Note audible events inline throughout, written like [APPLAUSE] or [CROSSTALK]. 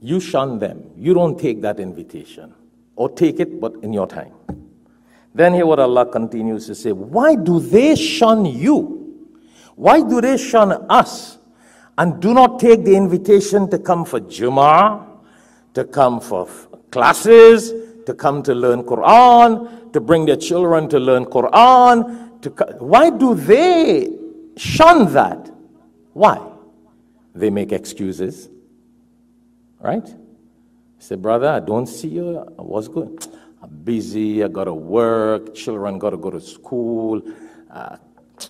You shun them. You don't take that invitation. Or take it, but in your time. Then hear what Allah continues to say. Why do they shun you? Why do they shun us? And do not take the invitation to come for Jummah, to come for classes, to come to learn Quran, to bring their children to learn Quran. To, why do they shun that? Why? They make excuses. Right? He said, brother, I don't see you. What's good? I'm busy. I got to work. Children got to go to school. Uh,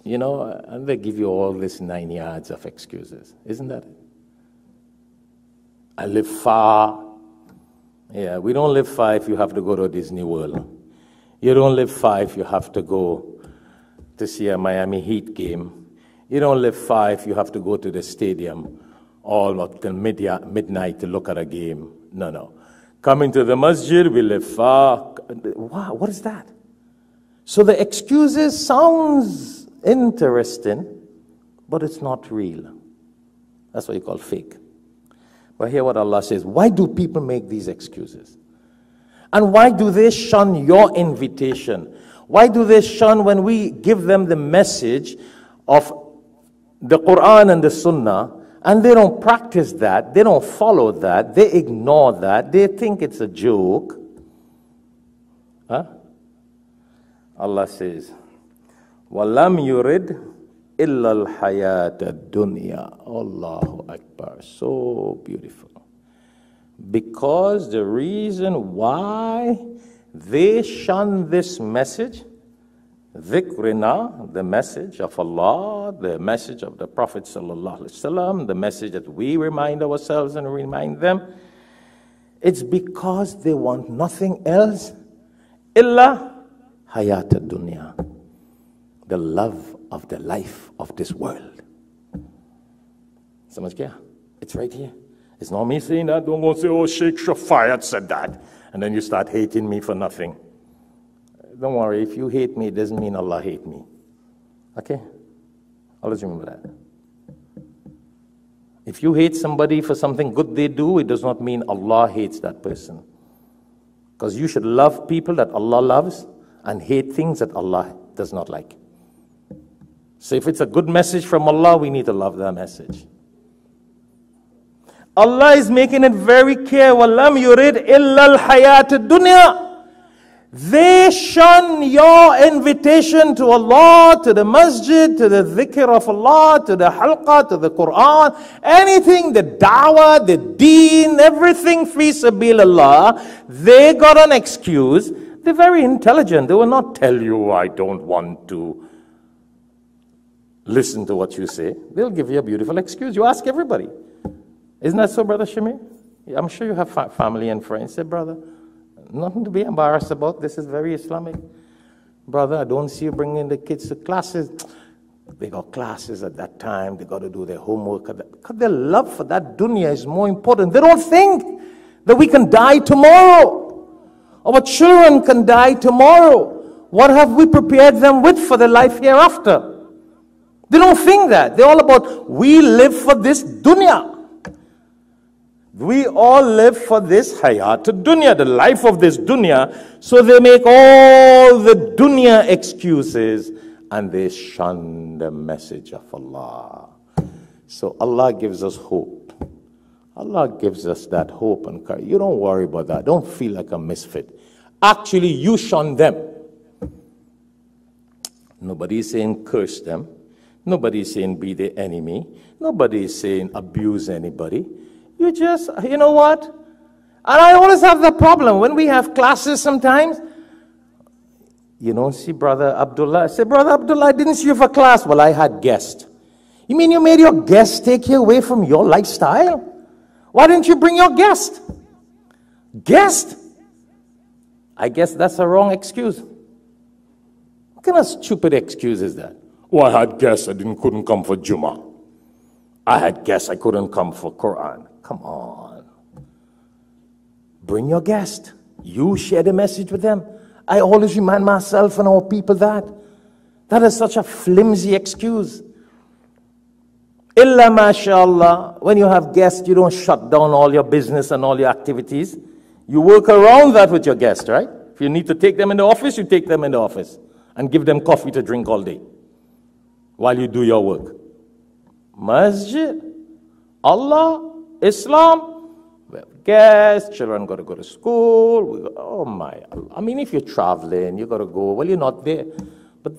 you know, and they give you all this nine yards of excuses. Isn't that it? I live far. Yeah, we don't live far if you have to go to Disney World. You don't live far if you have to go to see a Miami Heat game. You don't live far if you have to go to the stadium all up till midnight to look at a game. No, no. Coming to the masjid, we live far. Wow, what is that? So the excuses sounds interesting, but it's not real. That's what you call fake. But hear what Allah says. Why do people make these excuses? And why do they shun your invitation? Why do they shun when we give them the message of the Quran and the Sunnah and they don't practice that, they don't follow that, they ignore that, they think it's a joke? Huh? Allah says, وَلَمْ يُرِدْ إِلَّا الْحَيَاةَ الدُّنْيَا Allahu Akbar. So beautiful. Because the reason why they shun this message, dhikrina, the message of Allah, the message of the Prophet ﷺ, the message that we remind ourselves and remind them, it's because they want nothing else illa hayat dunya, the love of the life of this world. Samajh kya? It's right here. It's not me saying that. Don't go say, oh, Sheikh Shafayat said that. And then you start hating me for nothing Don't worry, if you hate me, it doesn't mean Allah hate me. Okay? Always remember that. If you hate somebody for something good they do, it does not mean Allah hates that person. Because you should love people that Allah loves and hate things that Allah does not like. So if it's a good message from Allah, we need to love that message. Allah is making it very clear. وَلَمْ يُرِدْ إِلَّا الْحَيَاةِ الدُّنْيَا they shun your invitation to Allah, to the masjid, to the dhikr of Allah, to the halqa, to the Quran, anything, the da'wah, the deen, everything fi Allah. They got an excuse. They're very intelligent. They will not tell you, I don't want to listen to what you say. They'll give you a beautiful excuse. You ask everybody. Isn't that so, Brother Shamir? I'm sure you have family and friends. Say, brother, Nothing to be embarrassed about. This is very Islamic. Brother, I don't see you bringing the kids to classes. They got classes at that time. They got to do their homework. Because their love for that dunya is more important. They don't think that we can die tomorrow. Our children can die tomorrow. What have we prepared them with for the life hereafter? They don't think that. They're all about, we live for this dunya. We all live for this hayat dunya, the life of this dunya. So they make all the dunya excuses and they shun the message of Allah. So Allah gives us hope. Allah gives us that hope and courage. You don't worry about that. Don't feel like a misfit. Actually, you shun them. Nobody is saying curse them. Nobody is saying be the enemy. Nobody is saying abuse anybody. You just, you know what? And I always have the problem when we have classes sometimes. You don't see Brother Abdullah. I say, Brother Abdullah, I didn't see you for class. Well, I had guests. You mean you made your guests take you away from your lifestyle? Why didn't you bring your guest? Guest? I guess that's a wrong excuse. What kind of stupid excuse is that? Oh, I had guests. I didn't couldn't come for Jummah. I had guests. I couldn't come for Quran. Come on. Bring your guest. You share the message with them. I always remind myself and our people that. That is such a flimsy excuse. Illa mashallah, when you have guests, you don't shut down all your business and all your activities. You work around that with your guests, right? If you need to take them in the office, you take them in the office and give them coffee to drink all day while you do your work. Masjid, Allah, Islam, we have guests, children got to go to school. Go, oh my, I mean, if you're traveling, you got to go. Well, you're not there. But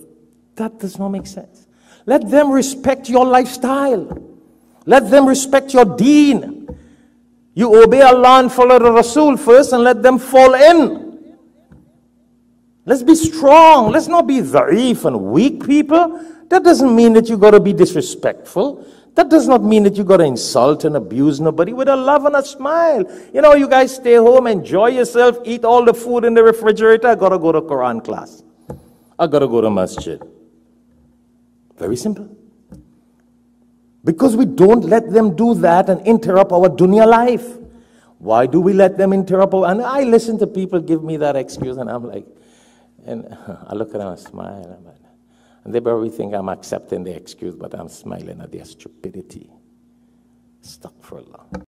that does not make sense. Let them respect your lifestyle. Let them respect your deen. You obey Allah and follow the Rasul first and let them fall in. Let's be strong. Let's not be da'if and weak people. That doesn't mean that you got to be disrespectful. That does not mean that you got to insult and abuse nobody with a love and a smile. You know, you guys stay home, enjoy yourself, eat all the food in the refrigerator. I got to go to Quran class. I got to go to masjid. Very simple. Because we don't let them do that and interrupt our dunya life. Why do we let them interrupt? Our, and I listen to people give me that excuse, and I'm like, and [LAUGHS] I look at them and smile. And they probably think I'm accepting the excuse, but I'm smiling at their stupidity. Stuck for a long.